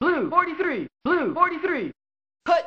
Blue. 43, blue. 43. Put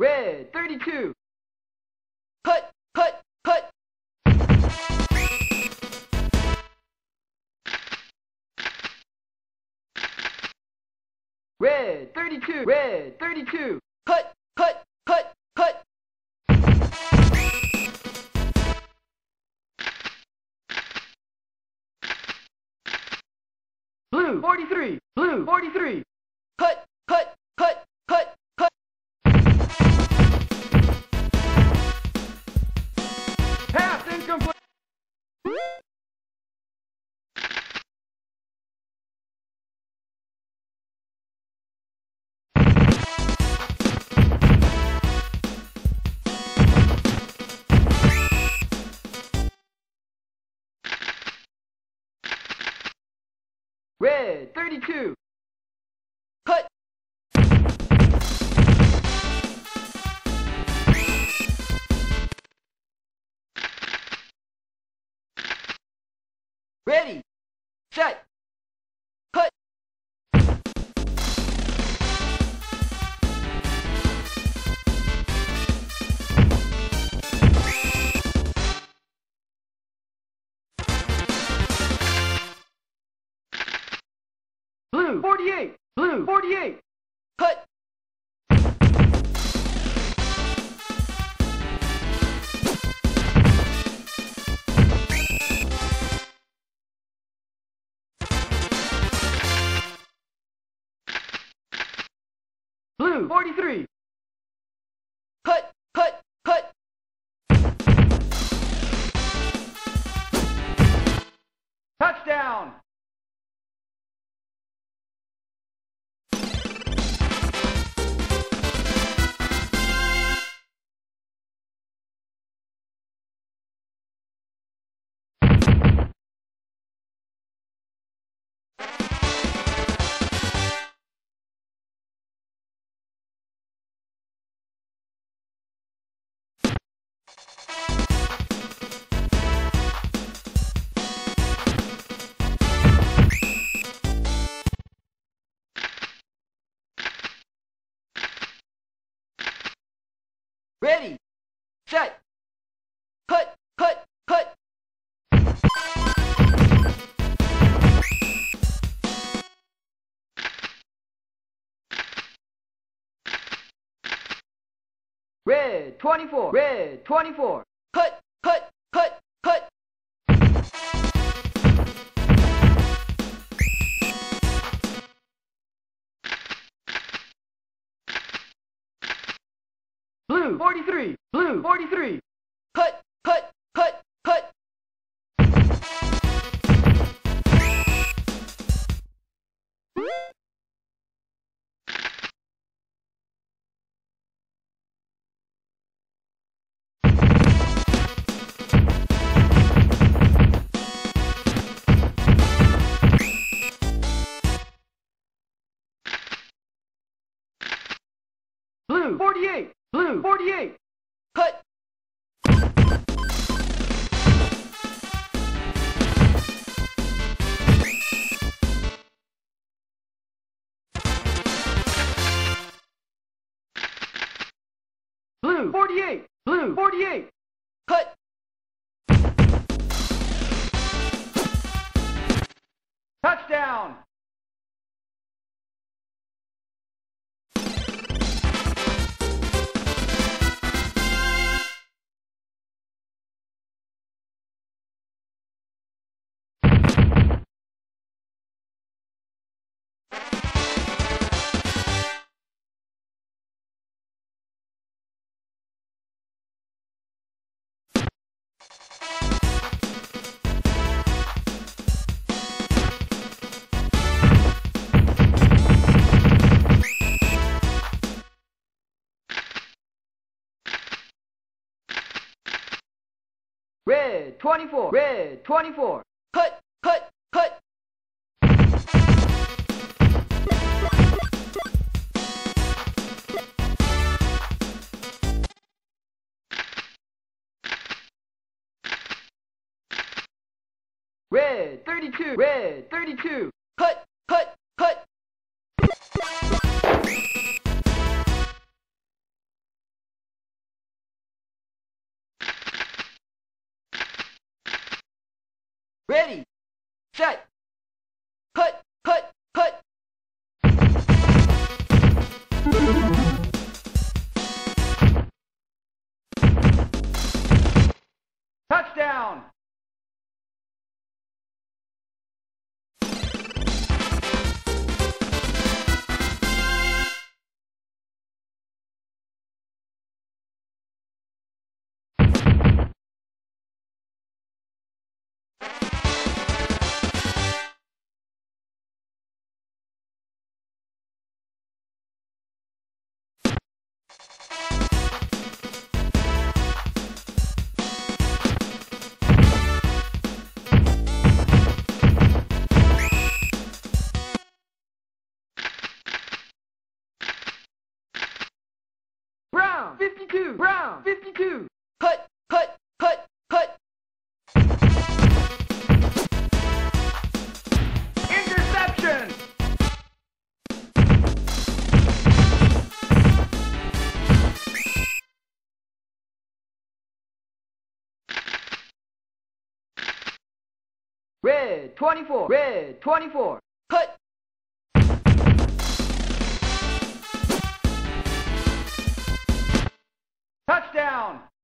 Red 32. Put, put, put. Red 32. Red 32. Blue 43. Blue 43. Red 32. Blue 48. Blue 48. Put. Blue 43. Put, put, put. Touchdown! Ready, set, put, put, put. Red 24, red 24. Blue 43, blue 43. Put, put, put, put. Blue 48, blue 48. Put. Blue 48, blue 48. Put. Red 24. Red 24. Cut, cut, cut. Red 32. Red 32. Ready, set, 52. Brown 52. Cut, cut, cut, cut. Interception! Red 24. Red 24. Cut.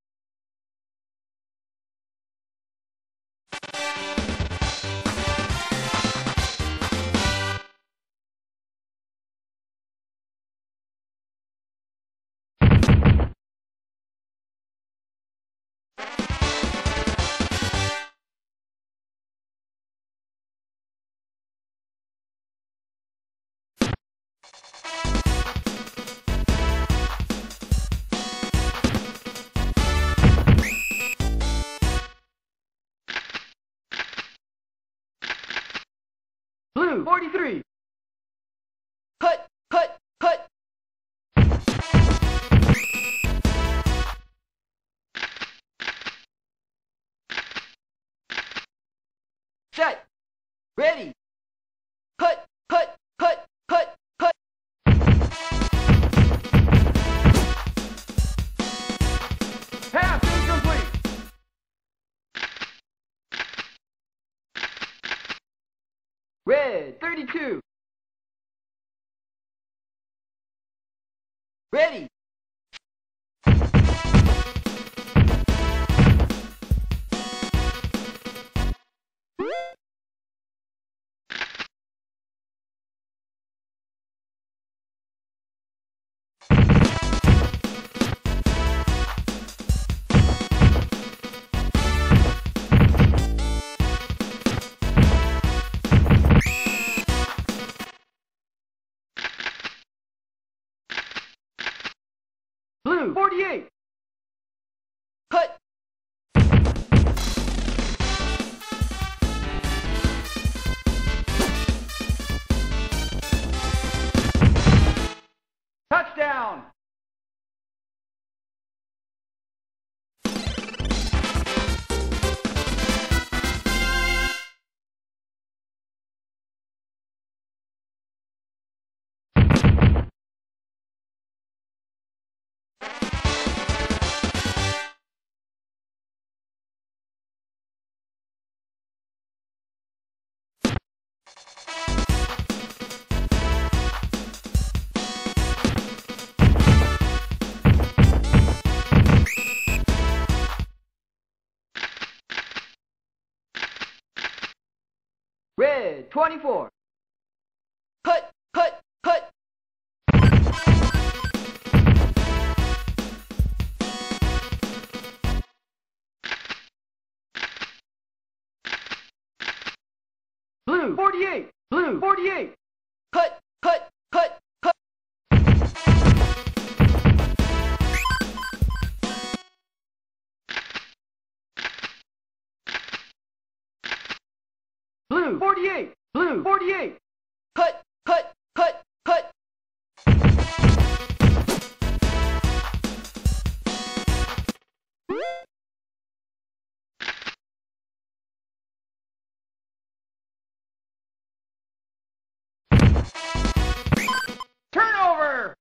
Blue 43. Ready. Blue 48. Red 24. Cut, cut, cut. Blue 48. Blue 48. Cut, Blue 48. Blue 48. Cut, cut, cut, cut. Turnover!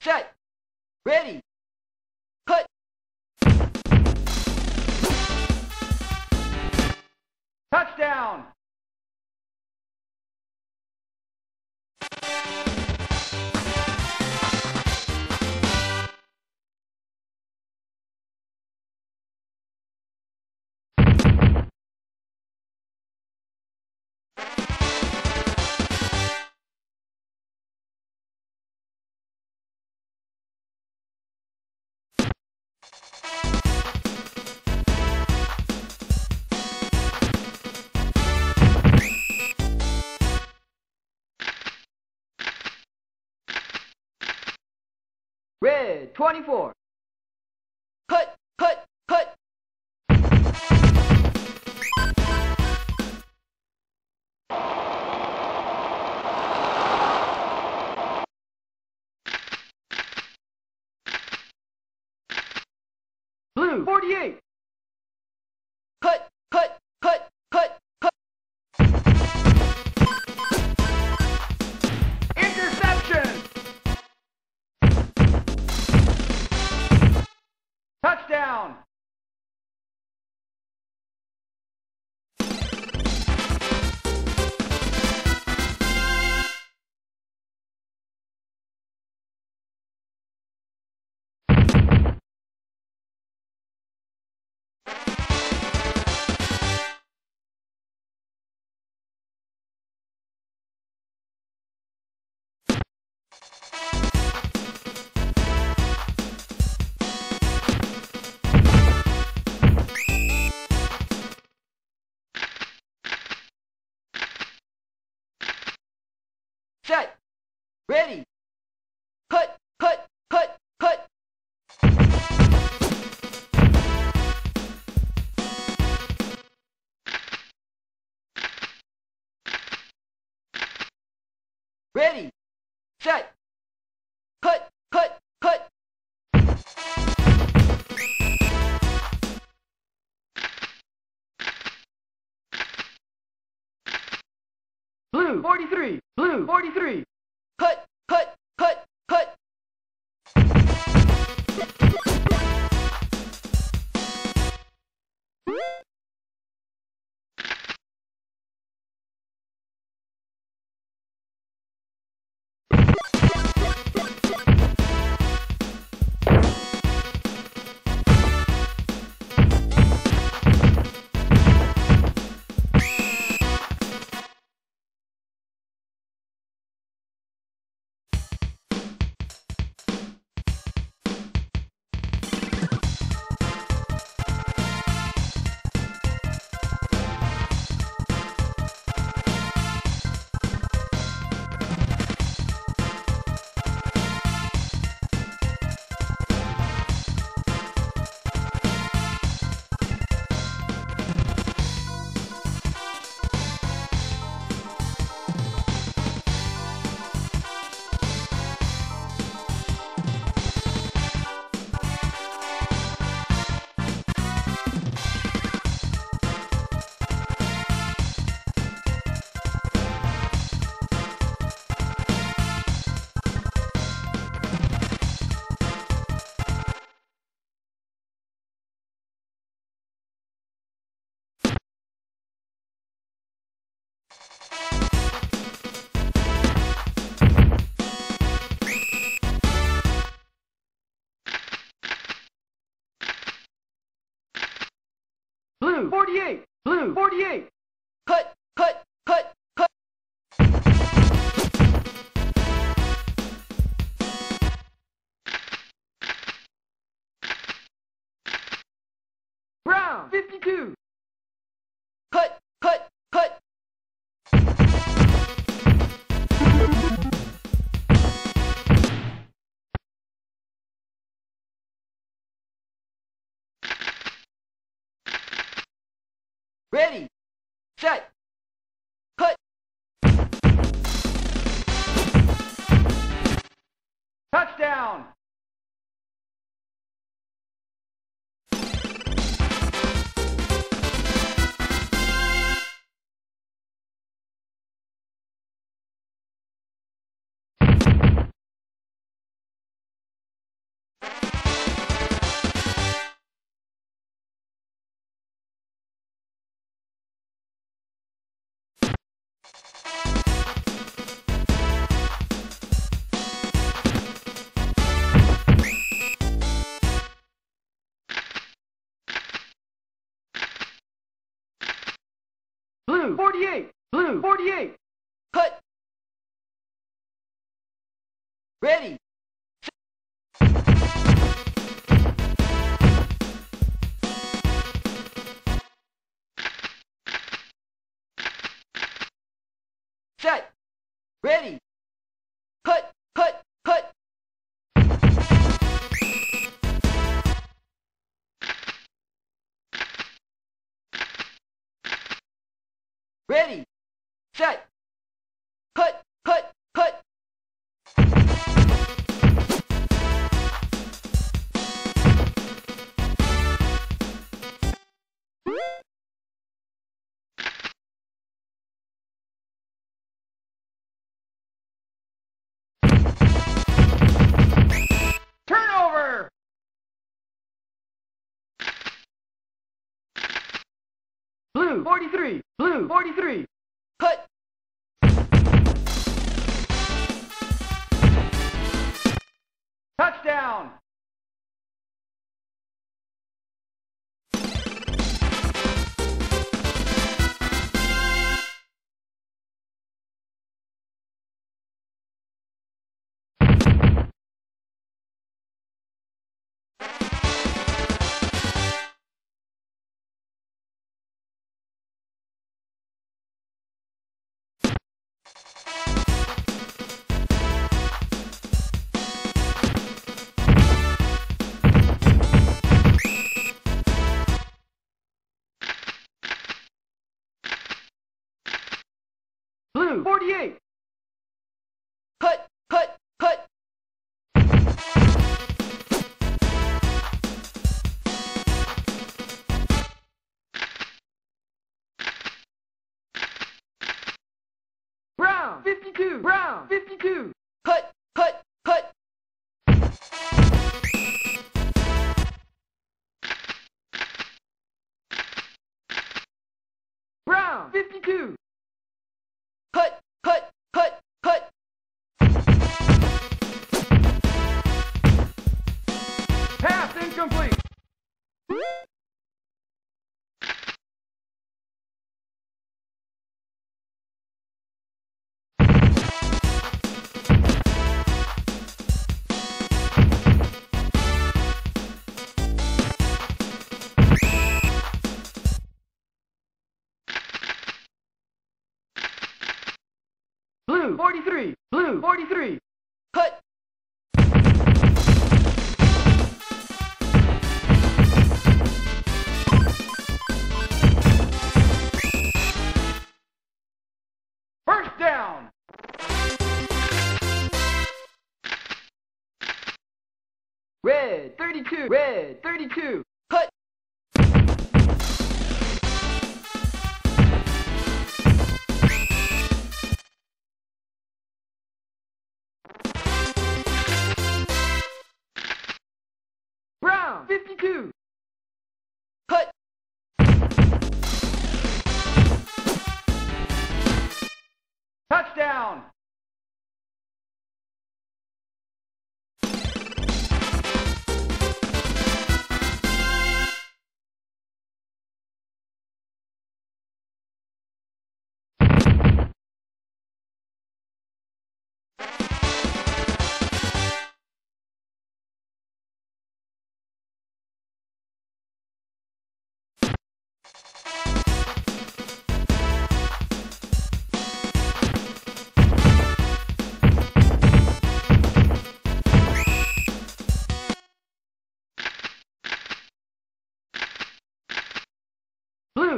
Set. Ready. Red 24. 43. Blue 48. Blue 48. Cut, cut, Ready, set, put. Touchdown! Blue 48, blue 48. Put. Ready. Set. Ready. Ready, set, Blue 43, blue 43. Put. Touchdown! 48. 43. Blue 43. Put. First down. Red 32. Red 32.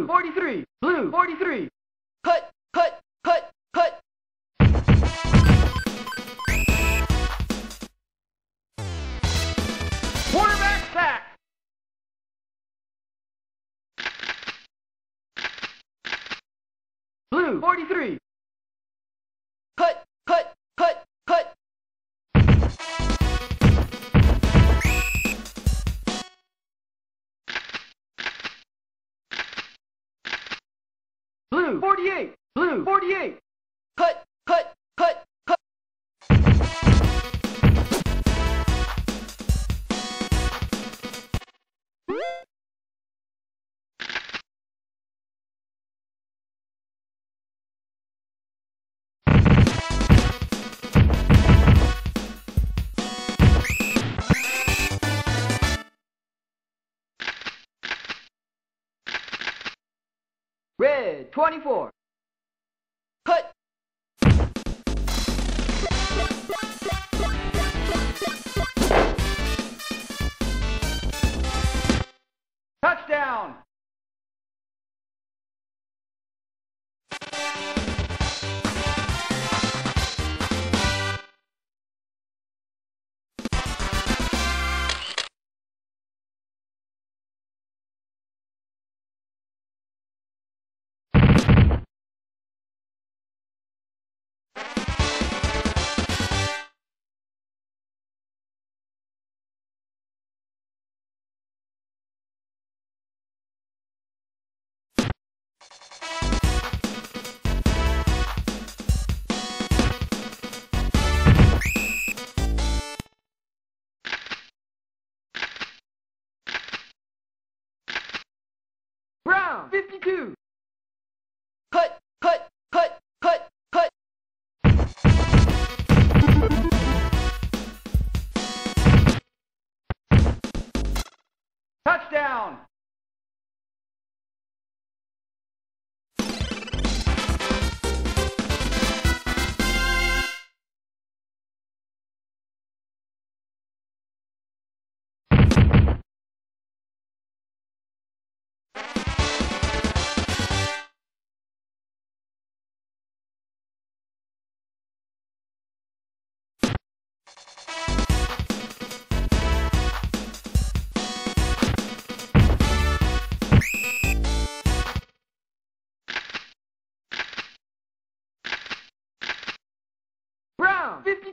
Blue 43. Blue 43. Put, put, put, put. Quarterback sack. Blue 43. 48. Blue 48. Put, Red 24. Put. Touchdown.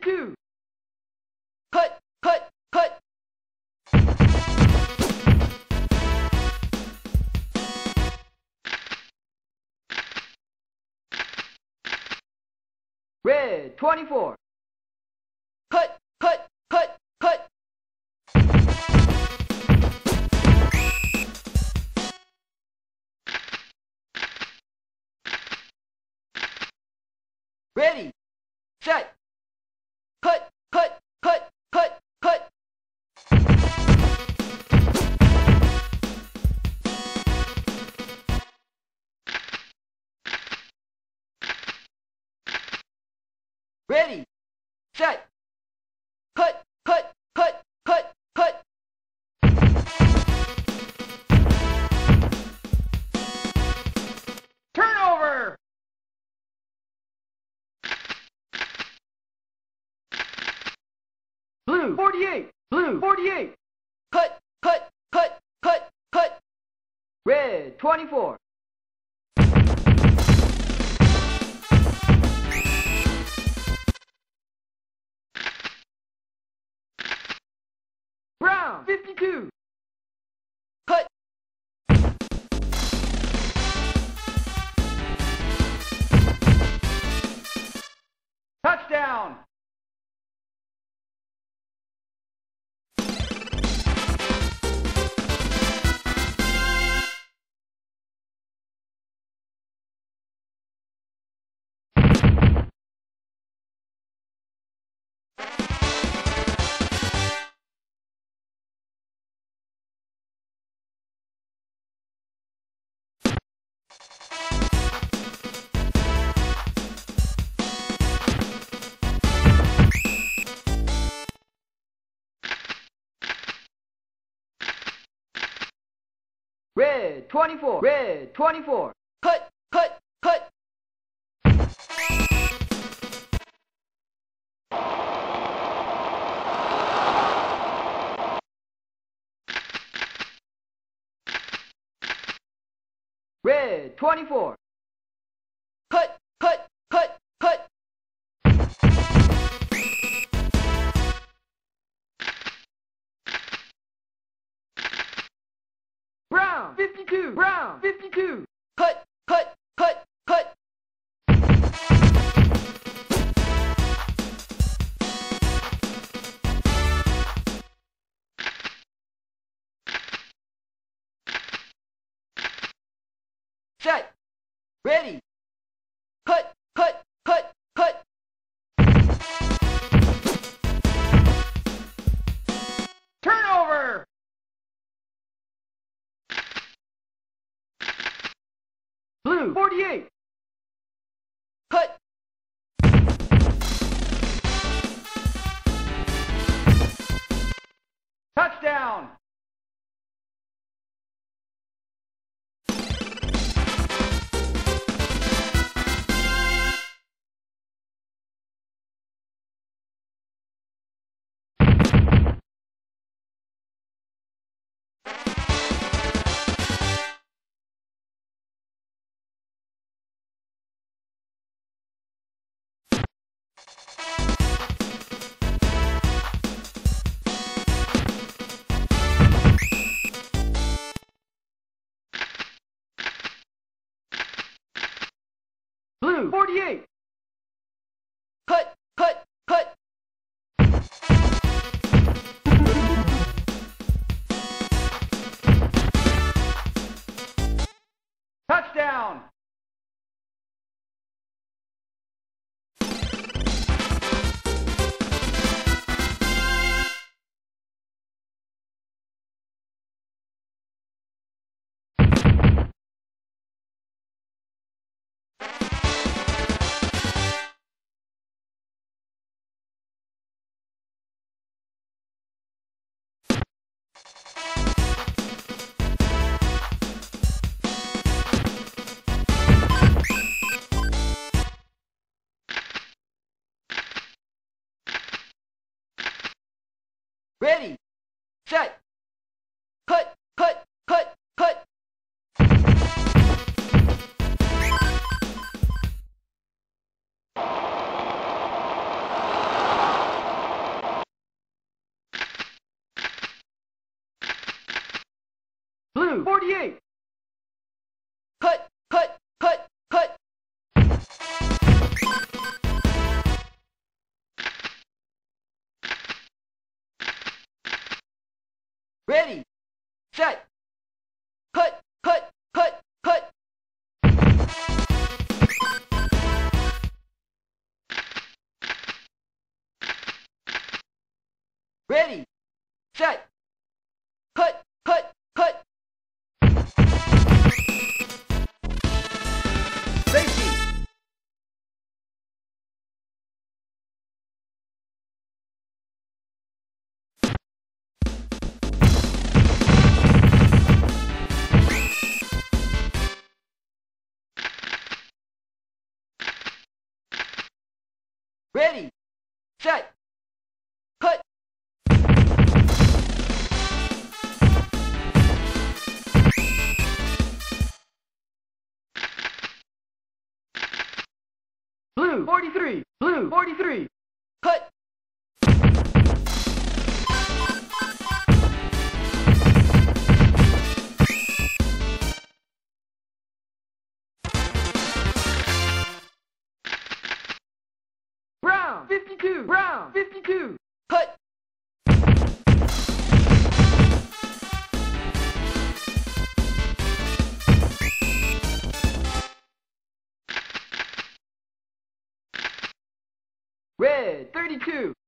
52. Put, put, put. Red 24. Blue 48. Blue 48. Put, put, put, put, put. Red 24. Brown 52. Put. Touchdown! Red 24, red 24. Cut, cut, cut. Red 24. you? Put. Touchdown! Forty-eight. 48 43, blue 43. Put. Brown 52, brown 52. 32.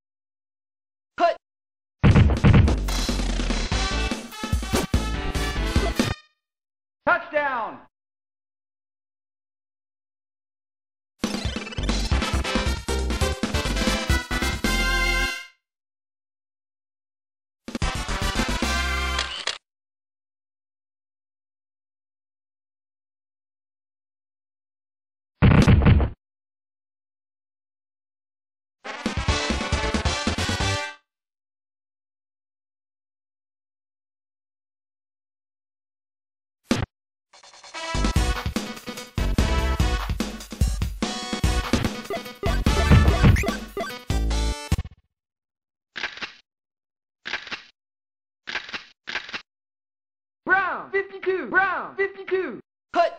52, Brown, 52, put,